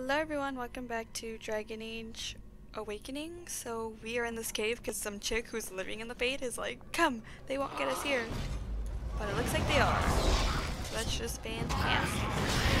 Hello everyone, welcome back to Dragon Age Awakening. So we are in this cave because some chick who's living in the Fade is like, come, they won't get us here. But it looks like they are. So that's just fantastic.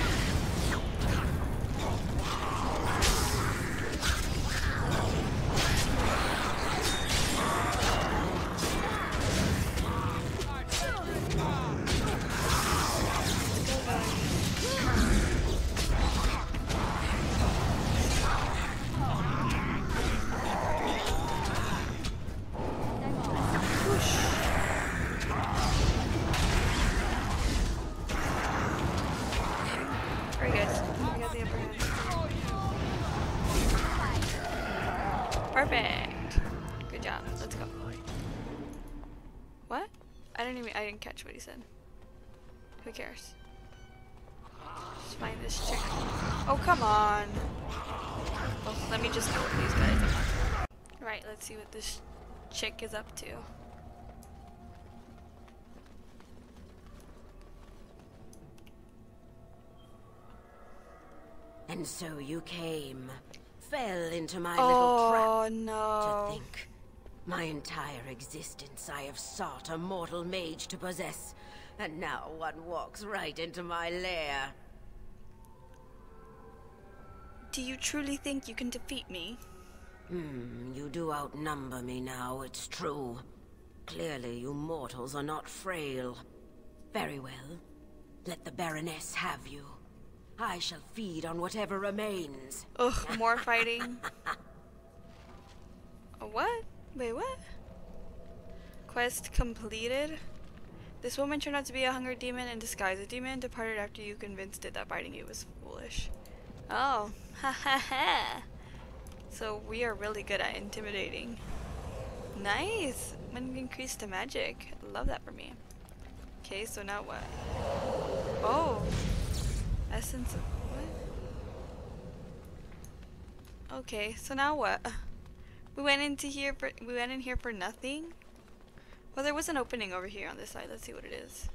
What? I didn't even I didn't catch what he said. Who cares? Just find this chick. Oh come on. Well, let me just go with these guys. Right, let's see what this chick is up to. And so you came, fell into my little oh, trap. Oh To no. think, my entire existence I have sought a mortal mage to possess, and now one walks right into my lair. Do you truly think you can defeat me? Hmm, you do outnumber me now, it's true. Clearly, you mortals are not frail. Very well. Let the Baroness have you. I shall feed on whatever remains. Ugh, more fighting. What? Wait, what? Quest completed? This woman turned out to be a hunger demon in disguise. A demon departed after you convinced it that biting you was foolish. Oh, ha ha ha. So we are really good at intimidating. Nice! When increased to magic. Love that for me. Okay, so now what? Oh! Essence of what? Okay, so now what? We went into here for we went in here for nothing? Well there was an opening over here on this side. Let's see what it is.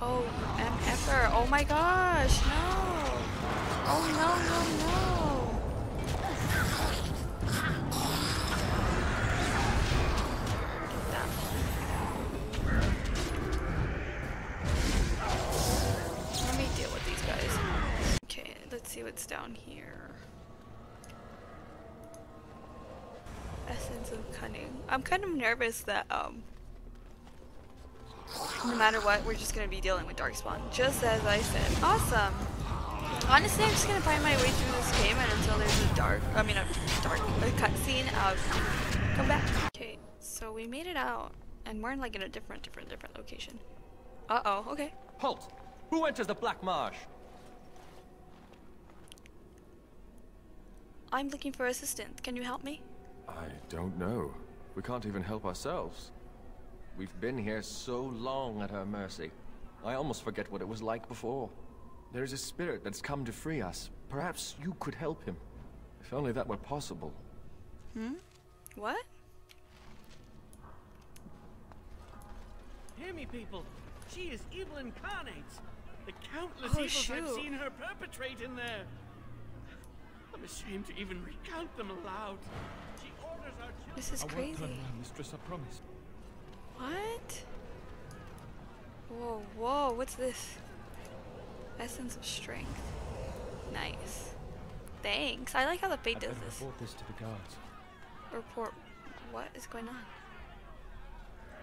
Oh, MFer. Oh my gosh, no. Oh no, no, no. Get that. Let me deal with these guys. Okay, let's see what's down here. Of cunning. I'm kind of nervous that um no matter what, we're just gonna be dealing with Darkspawn, just as I said. Awesome. Honestly, I'm just gonna find my way through this game, and until there's a dark, I mean a dark, a cutscene, I'll come back. Okay, so we made it out, and we're in like in a different, different, different location. Uh oh. Okay. Halt! Who enters the Black Marsh? I'm looking for assistance. Can you help me? I don't know. We can't even help ourselves. We've been here so long at her mercy. I almost forget what it was like before. There is a spirit that's come to free us. Perhaps you could help him. If only that were possible. Hmm. What? Hear me, people. She is evil incarnate. The countless Oh, evils I've seen her perpetrate in there. I'm ashamed to even recount them aloud. This is crazy. turn around, mistress, I promise. What? Whoa, whoa, what's this? Essence of strength. Nice. Thanks. I like how the Fade does this. report this to the guards. Report. What is going on?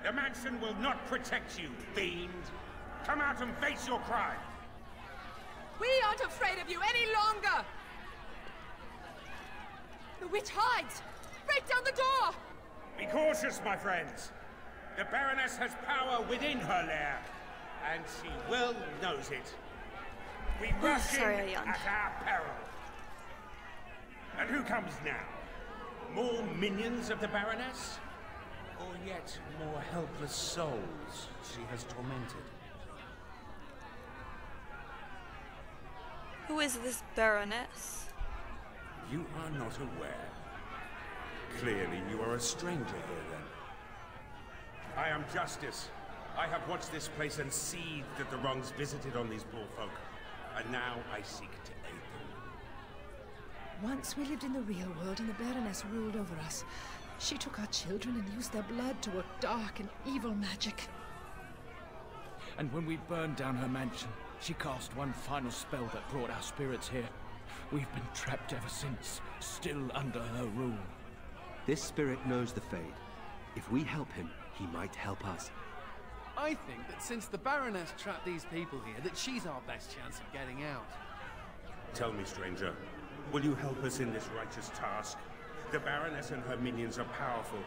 The mansion will not protect you, fiend. Come out and face your crime. We aren't afraid of you any longer! The witch hides! Break down the door! Be cautious, my friends. The Baroness has power within her lair, and she well knows it. We oh, rush sorry, in at our peril. And who comes now? More minions of the Baroness? Or yet more helpless souls she has tormented? Who is this Baroness? You are not aware. Clearly you are a stranger here then. I am Justice, I have watched this place and seethed at the wrongs visited on these poor folk. And now I seek to aid them. Once we lived in the real world and the Baroness ruled over us. She took our children and used their blood to work dark and evil magic. And when we burned down her mansion, she cast one final spell that brought our spirits here. We've been trapped ever since, still under her rule. This spirit knows the Fade. If we help him, he might help us. I think that since the Baroness trapped these people here, that she's our best chance of getting out. Tell me, stranger, will you help us in this righteous task? The Baroness and her minions are powerful,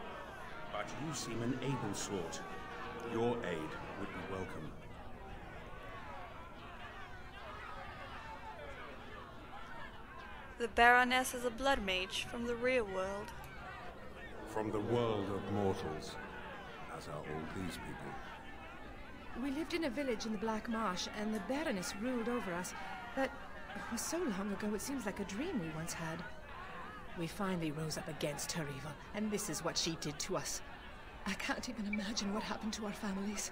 but you seem an able sort. Your aid would be welcome. The Baroness is a blood mage from the real world. From the world of mortals, as are all these people. We lived in a village in the Black Marsh, and the Baroness ruled over us. That was so long ago, it seems like a dream we once had. We finally rose up against her evil, and this is what she did to us. I can't even imagine what happened to our families.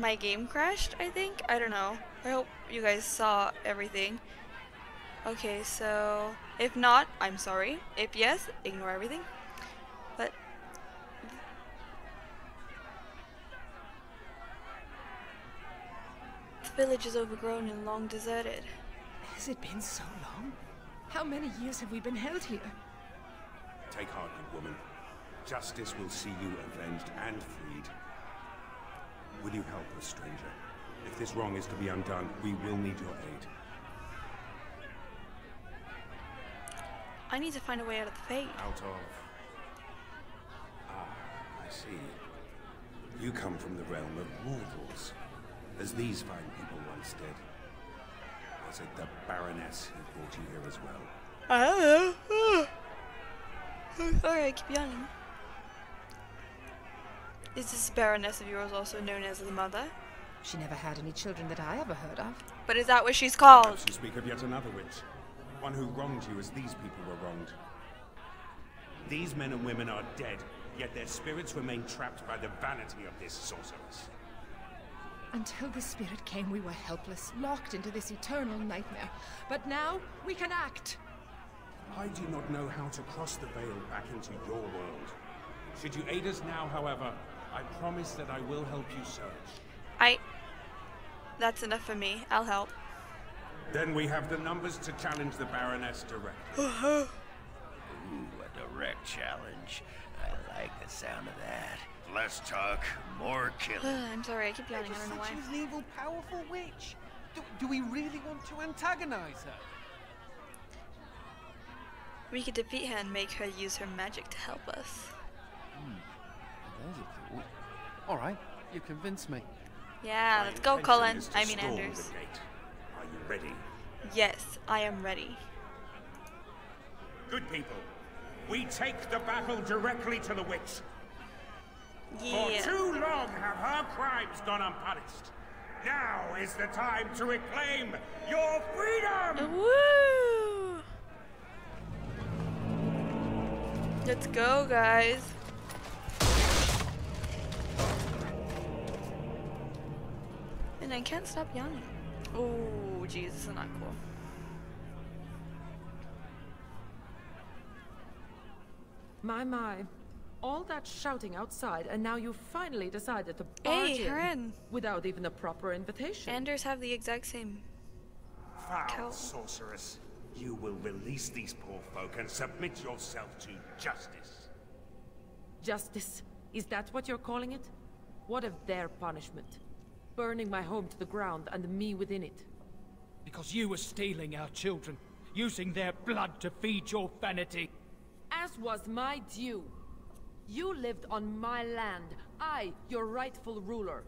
My game crashed, I think? I don't know. I hope you guys saw everything. Okay, so if not, I'm sorry. If yes, ignore everything. But the village is overgrown and long deserted. Has it been so long? How many years have we been held here? Take heart, good woman. Justice will see you avenged and freed. Will you help us, stranger? If this wrong is to be undone, we will need your aid. I need to find a way out of the Fade. Out of... Ah, I see. You come from the realm of mortals, as these fine people once did. Was it the Baroness who brought you here as well? I don't know. Alright, keep yawning. Is this Baroness of yours also known as the Mother? She never had any children that I ever heard of. But is that what she's called? Perhaps you speak of yet another witch. One who wronged you as these people were wronged. These men and women are dead, yet their spirits remain trapped by the vanity of this sorceress. Until the spirit came, we were helpless, locked into this eternal nightmare. But now, we can act. I do not know how to cross the veil back into your world. Should you aid us now, however, I promise that I will help you search. I... That's enough for me. I'll help. Then we have the numbers to challenge the Baroness directly. Ooh, a direct challenge. I like the sound of that. Less talk, more killing. I'm sorry, I keep yawning. I don't know why. She's an evil, powerful witch. Do, do we really want to antagonize her? We could defeat her and make her use her magic to help us. There's a thought. All right, you convinced me. Yeah, My let's go, intention Cullen. is to I mean storm Anders. Are you ready? Yes, I am ready. Good people, we take the battle directly to the witch. Yeah. For too long have her crimes gone unpunished. Now is the time to reclaim your freedom! Woo! Let's go, guys. And I can't stop yawning. Oh, jeez, this is not cool. My, my. All that shouting outside, and now you finally decided to Hey, barge in Haren. without even a proper invitation. Anders have the exact same. Foul Cal- sorceress. You will release these poor folk and submit yourself to justice. Justice. Is that what you're calling it? What of their punishment? Burning my home to the ground and me within it. Because you were stealing our children, using their blood to feed your vanity. As was my due. You lived on my land. I, your rightful ruler.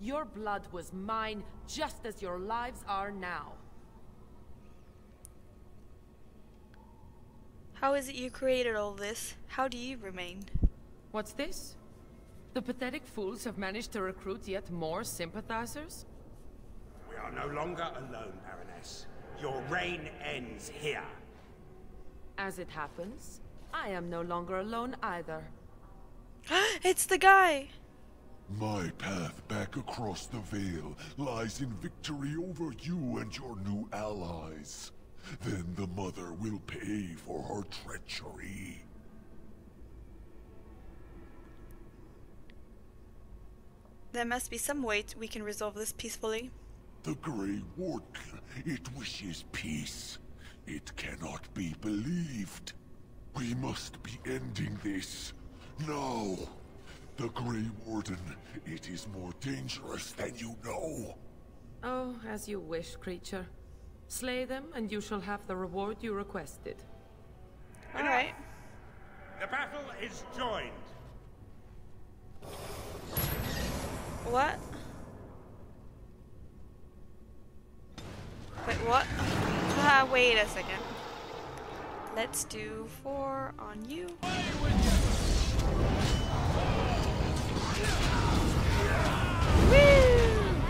Your blood was mine, just as your lives are now. How is it you created all this? How do you remain? What's this? The pathetic fools have managed to recruit yet more sympathizers? We are no longer alone, Baroness. Your reign ends here. As it happens, I am no longer alone either. it's the guy! My path back across the Veil lies in victory over you and your new allies. Then the Mother will pay for her treachery. There must be some way we can resolve this peacefully. The Grey Warden, it wishes peace. It cannot be believed. We must be ending this. Now. The Grey Warden, it is more dangerous than you know. Oh, as you wish, creature. Slay them, and you shall have the reward you requested. Alright. The battle is joined. What? Wait, what? Ah, wait a second. Let's do four on you. Woo!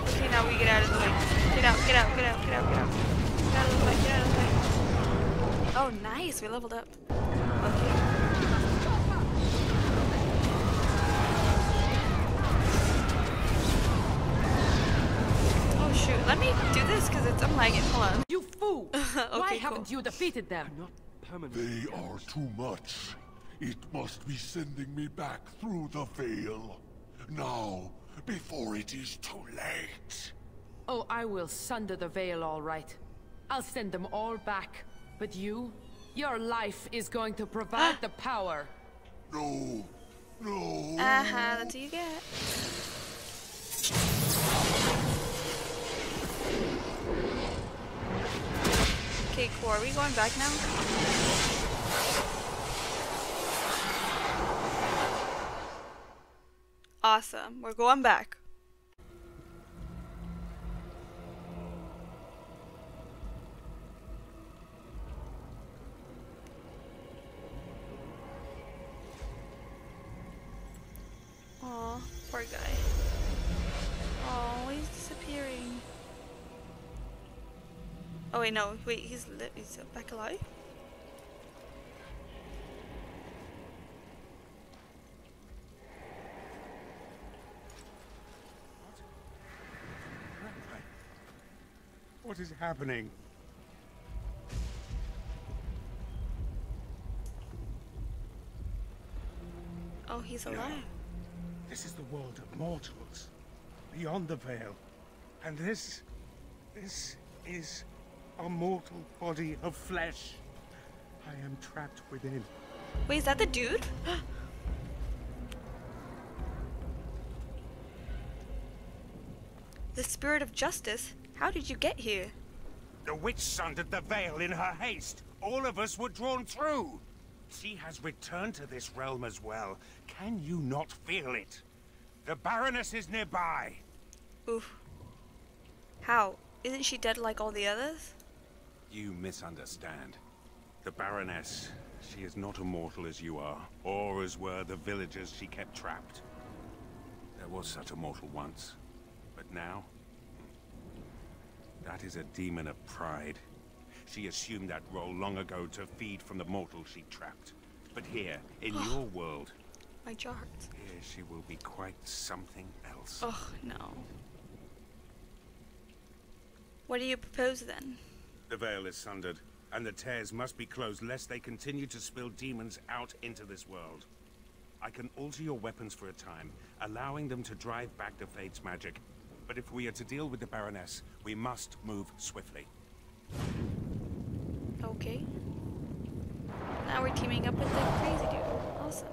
Okay, now we get out of the way. Get out, get out, get out, get out, get out. Get out of the way, get out of the way. Oh, nice, we leveled up. Let me do this because it's, I'm lagging. Hold on. You fool! okay, Why cool. haven't you defeated them? They are too much. It must be sending me back through the veil. Now, before it is too late. Oh, I will sunder the veil all right. I'll send them all back. But you? Your life is going to provide the power. No. No. Uh-huh, that's what you get. Okay, cool. Are we going back now? Awesome. We're going back. Oh wait, no, wait, he's he's back alive. What is happening? Oh, he's alive. This is the world of mortals, beyond the veil. And this... this is a mortal body of flesh. I am trapped within. Wait, is that the dude? the spirit of justice? How did you get here? The witch sundered the veil in her haste. All of us were drawn through. She has returned to this realm as well. Can you not feel it? The Baroness is nearby. Oof. How? Isn't she dead like all the others? You misunderstand. The Baroness, she is not immortal as you are, or as were the villagers she kept trapped. There was such a mortal once, but now... That is a demon of pride. She assumed that role long ago to feed from the mortals she trapped. But here, in your world, My hurts. here she will be quite something else. Oh, no. What do you propose then? The veil is sundered, and the tears must be closed lest they continue to spill demons out into this world. I can alter your weapons for a time, allowing them to drive back the Fade's magic. But if we are to deal with the Baroness, we must move swiftly. Okay. Now we're teaming up with the crazy dude. Awesome.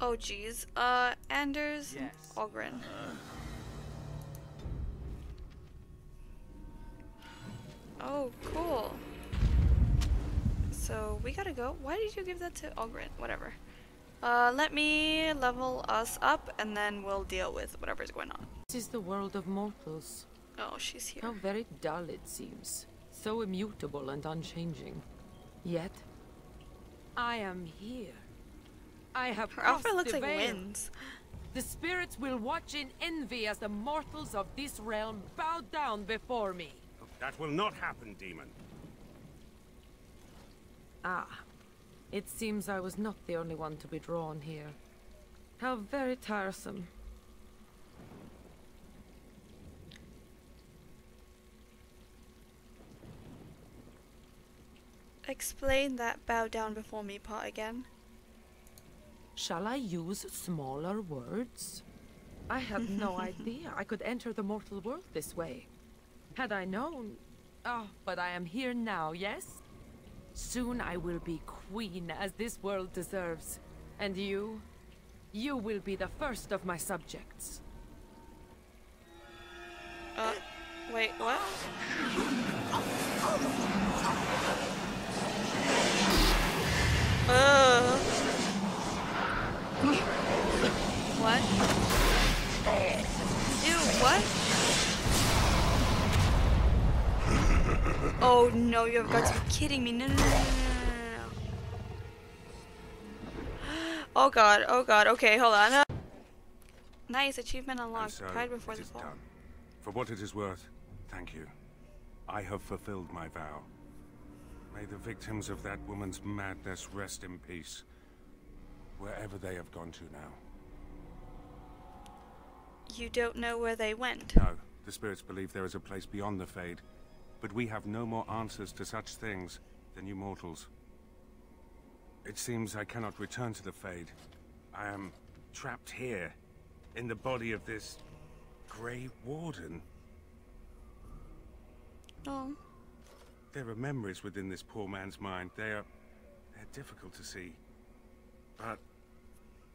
Oh geez. Uh, Anders Yes. Ogren. Oh, cool. So we gotta go. Why did you give that to Ogren? Whatever. Uh, let me level us up and then we'll deal with whatever's going on. This is the world of mortals. Oh, she's here. How very dull it seems. So immutable and unchanging. Yet, I am here. I have Her crossed outfit looks like veil. winds. The spirits will watch in envy as the mortals of this realm bow down before me. That will not happen, demon. Ah. It seems I was not the only one to be drawn here. How very tiresome. Explain that bow down before me part again. Shall I use smaller words? I had no idea I could enter the mortal world this way. Had I known... Oh, but I am here now, yes? Soon I will be queen as this world deserves. And you? You will be the first of my subjects. Uh, wait, what? Oh no, you have got to be kidding me. No, no, no, no, no, no. Oh god, oh god, okay, hold on. Uh, nice, achievement unlocked. so Pride before the fall. done. For what it is worth, thank you. I have fulfilled my vow. May the victims of that woman's madness rest in peace, wherever they have gone to now. You don't know where they went. No, the spirits believe there is a place beyond the Fade, but we have no more answers to such things than you mortals. It seems I cannot return to the Fade. I am trapped here, in the body of this Grey Warden. Oh. There are memories within this poor man's mind. They are... they're difficult to see. But...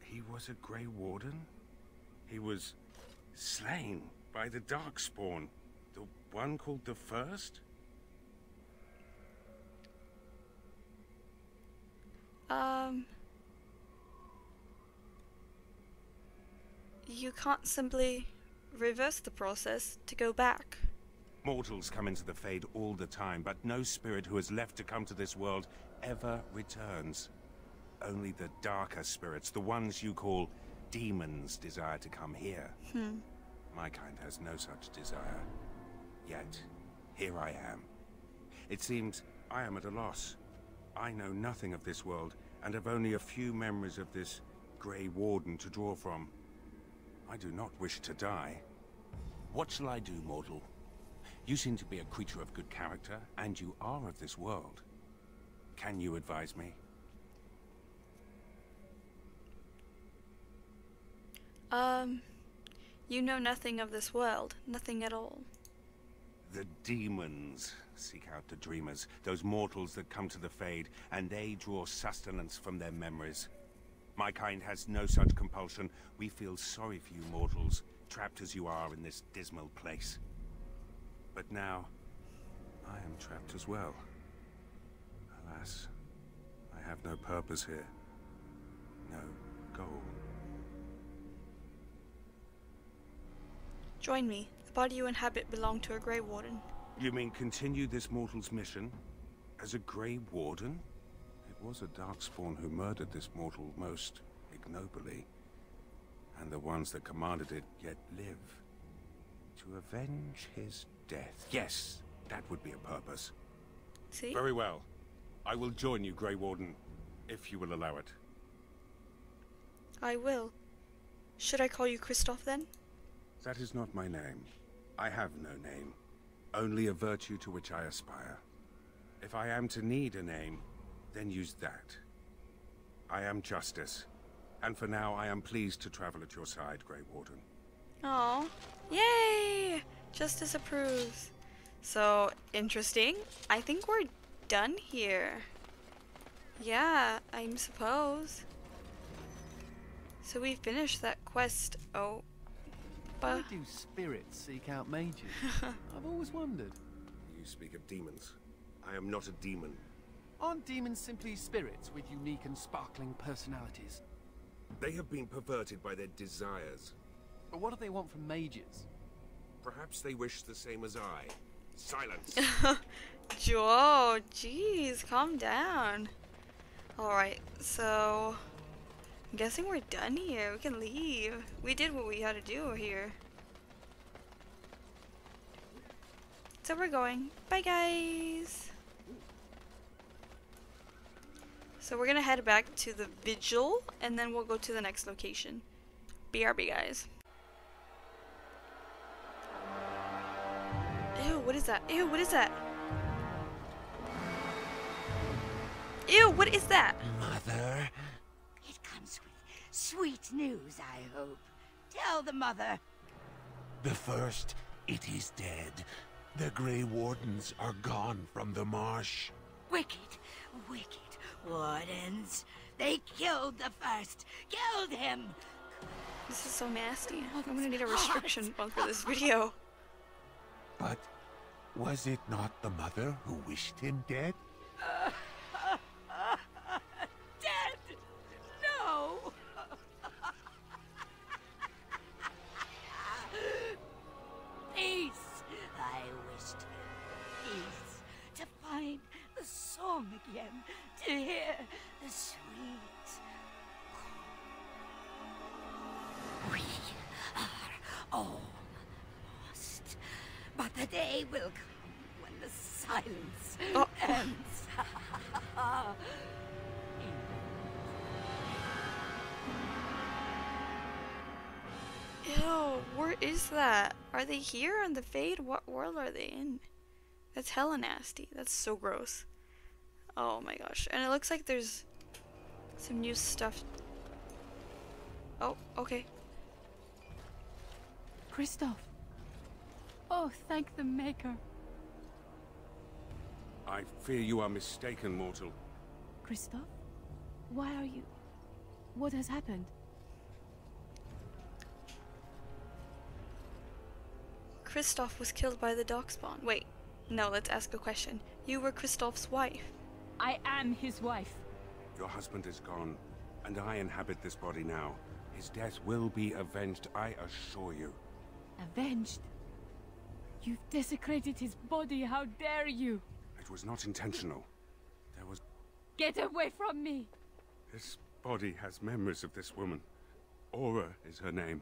he was a Grey Warden? He was... slain by the Darkspawn. One called the First? Um. You can't simply reverse the process to go back. Mortals come into the Fade all the time, but no spirit who has left to come to this world ever returns. Only the darker spirits, the ones you call demons, desire to come here. Hmm. My kind has no such desire. Yet, here I am. It seems I am at a loss. I know nothing of this world, and have only a few memories of this Grey Warden to draw from. I do not wish to die. What shall I do, mortal? You seem to be a creature of good character, and you are of this world. Can you advise me? Um. You know nothing of this world. Nothing at all. The demons seek out the dreamers, those mortals that come to the Fade, and they draw sustenance from their memories. My kind has no such compulsion. We feel sorry for you mortals, trapped as you are in this dismal place. But now, I am trapped as well. Alas, I have no purpose here. No goal. Join me. Body you inhabit belonged to a Grey Warden. You mean continue this mortal's mission? As a Grey Warden? It was a Darkspawn who murdered this mortal most ignobly. And the ones that commanded it yet live. To avenge his death. Yes, that would be a purpose. See? Very well. I will join you, Grey Warden, if you will allow it. I will. Should I call you Kristoff then? That is not my name. I have no name. Only a virtue to which I aspire. If I am to need a name, then use that. I am Justice, and for now I am pleased to travel at your side, Grey Warden. Oh, yay! Justice approves. So, interesting. I think we're done here. Yeah, I suppose. So we finished that quest. Oh. Why do spirits seek out mages? I've always wondered. You speak of demons. I am not a demon. Aren't demons simply spirits with unique and sparkling personalities? They have been perverted by their desires. But what do they want from mages? Perhaps they wish the same as I. Silence! Joe, jeez, calm down. Alright, so I'm guessing we're done here. We can leave. We did what we had to do here. So we're going. Bye, guys. So we're gonna head back to the vigil, and then we'll go to the next location. BRB, guys. Ew, what is that? Ew, what is that? Ew, what is that? Mother? It comes with sweet news, I hope. Tell the mother. The first, it is dead. The Grey Wardens are gone from the marsh. Wicked, wicked wardens. They killed the first. Killed him. This is so nasty. I'm gonna need a restriction bump for this video. But was it not the mother who wished him dead? Dead? Song again. To hear the sweet. We are all lost. But the day will come when the silence oh. ends. Ew, where is that? Are they here on the Fade? What world are they in? That's hella nasty. That's so gross. Oh my gosh. And it looks like there's some new stuff. Oh, okay. Kristoff. Oh, thank the Maker. I fear you are mistaken, mortal. Kristoff? Why are you... What has happened? Kristoff was killed by the Darkspawn. Wait, no, let's ask a question. You were Kristoff's wife. I am his wife. Your husband is gone, and I inhabit this body now. His death will be avenged, I assure you. Avenged? You've desecrated his body, how dare you! It was not intentional. There was... Get away from me! This body has memories of this woman. Aura is her name.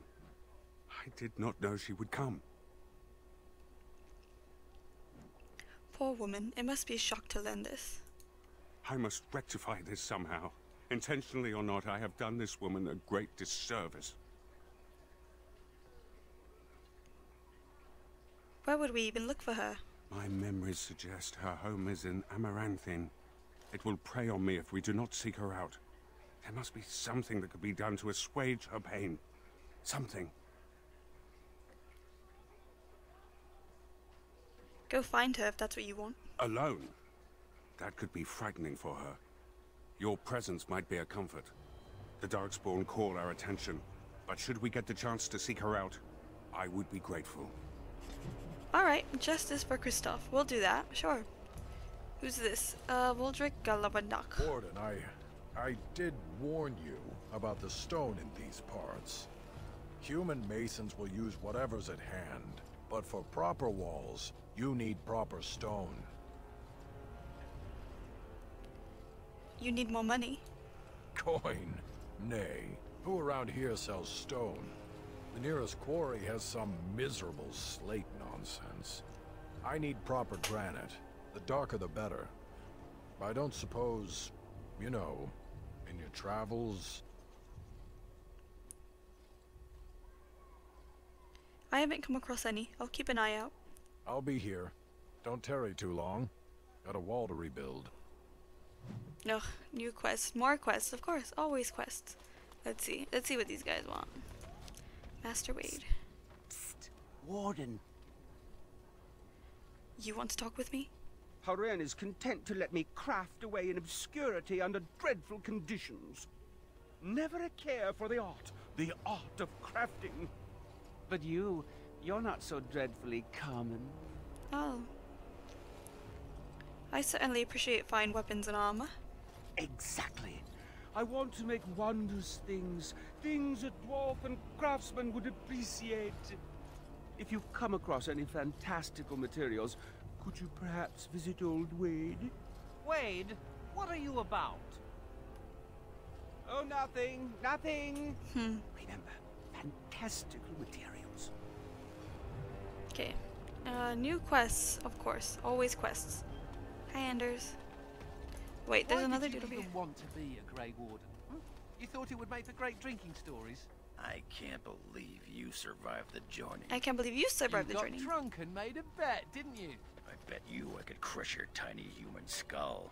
I did not know she would come. Poor woman. It must be a shock to learn this. I must rectify this somehow. Intentionally or not, I have done this woman a great disservice. Where would we even look for her? My memories suggest her home is in Amaranthine. It will prey on me if we do not seek her out. There must be something that could be done to assuage her pain. Something. Go find her if that's what you want. Alone? That could be frightening for her. Your presence might be a comfort. The Darkspawn call our attention, but should we get the chance to seek her out, I would be grateful. Alright, justice for Kristoff. We'll do that, sure. Who's this? Uh, Voldrick Galabanak. Warden, I... I did warn you about the stone in these parts. Human masons will use whatever's at hand, but for proper walls, you need proper stone. You need more money. Coin? Nay. Who around here sells stone? The nearest quarry has some miserable slate nonsense. I need proper granite. The darker the better. I don't suppose, you know, in your travels... I haven't come across any. I'll keep an eye out. I'll be here. Don't tarry too long. Got a wall to rebuild. No, new quests. More quests, of course. Always quests. Let's see. Let's see what these guys want. Master Wade. Psst. Warden. You want to talk with me? Herren is content to let me craft away in obscurity under dreadful conditions. Never a care for the art, the art of crafting. But you, you're not so dreadfully common. Oh. I certainly appreciate fine weapons and armor. Exactly. I want to make wondrous things, things a dwarf and craftsman would appreciate. If you come across any fantastical materials, could you perhaps visit old Wade? Wade, what are you about? Oh, nothing, nothing. Hmm. Remember, fantastical materials. Okay. Uh, new quests, of course. Always quests. Hi, Anders. Wait, there's Why another did dude you over even here. want to be a Grey Warden? hmm? You thought it would make for great drinking stories? I can't believe you survived the journey. I can't believe you survived you the got journey. drunk and made a bet, didn't you? I bet you I could crush your tiny human skull.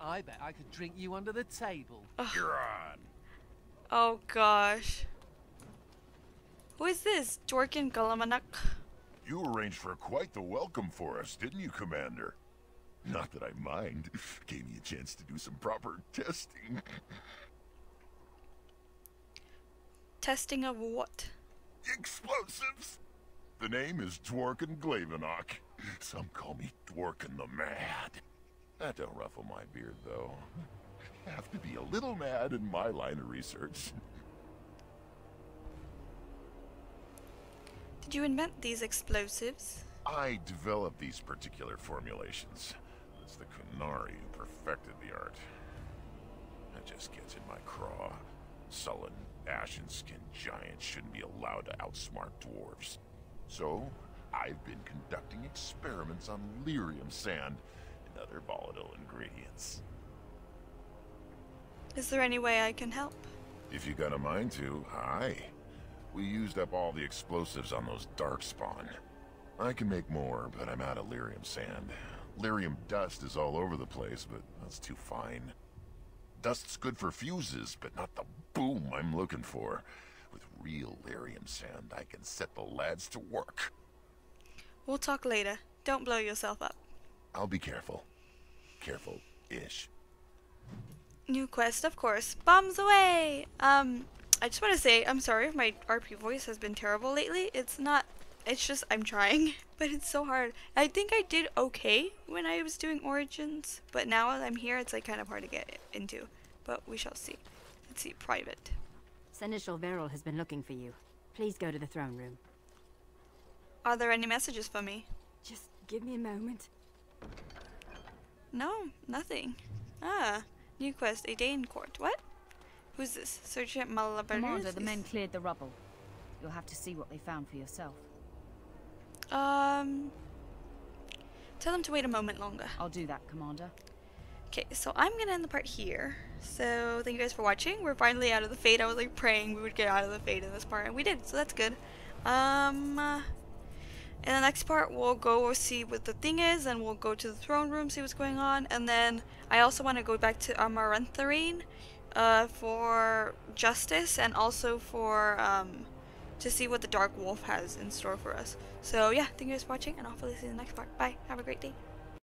I bet I could drink you under the table. You're on. Oh gosh. Who is this? Dworkin Gulamanak? You arranged for quite the welcome for us, didn't you, Commander? Not that I mind. Gave me a chance to do some proper testing. Testing of what? Explosives! The name is Dworkin Glavonak. Some call me Dworkin the Mad. That don't ruffle my beard, though. Have to be a little mad in my line of research. Did you invent these explosives? I developed these particular formulations. It's the Qunari who perfected the art. It just gets in my craw. Sullen, ashen-skinned giants shouldn't be allowed to outsmart dwarves. So, I've been conducting experiments on lyrium sand and other volatile ingredients. Is there any way I can help? If you got a mind to, aye. We used up all the explosives on those darkspawn. I can make more, but I'm out of lyrium sand. Lyrium dust is all over the place, but that's too fine. Dust's good for fuses, but not the boom I'm looking for. With real lyrium sand, I can set the lads to work. We'll talk later. Don't blow yourself up. I'll be careful. Careful-ish. New quest, of course. Bombs away! Um, I just want to say, I'm sorry if my RP voice has been terrible lately. It's not, it's just, I'm trying, but it's so hard. I think I did okay when I was doing Origins, but now that I'm here, it's like kind of hard to get into. But we shall see. Let's see, private. Seneschal Varel has been looking for you. Please go to the throne room. Are there any messages for me? Just give me a moment. No, nothing. Ah, new quest, a day in court. What? Who's this? Sergeant Malabar? Commander, the men cleared the rubble. You'll have to see what they found for yourself. Um, tell them to wait a moment longer. I'll do that, Commander. Okay, so I'm gonna end the part here. So thank you guys for watching. We're finally out of the fade. I was like praying we would get out of the fade in this part, and we did. So that's good. Um, uh, in the next part, we'll go see what the thing is, and we'll go to the throne room, see what's going on, and then I also want to go back to Amarantharine, uh, for justice, and also for um, to see what the Dark Wolf has in store for us. So yeah, thank you guys for watching, and I'll hopefully see you in the next part. Bye. Have a great day.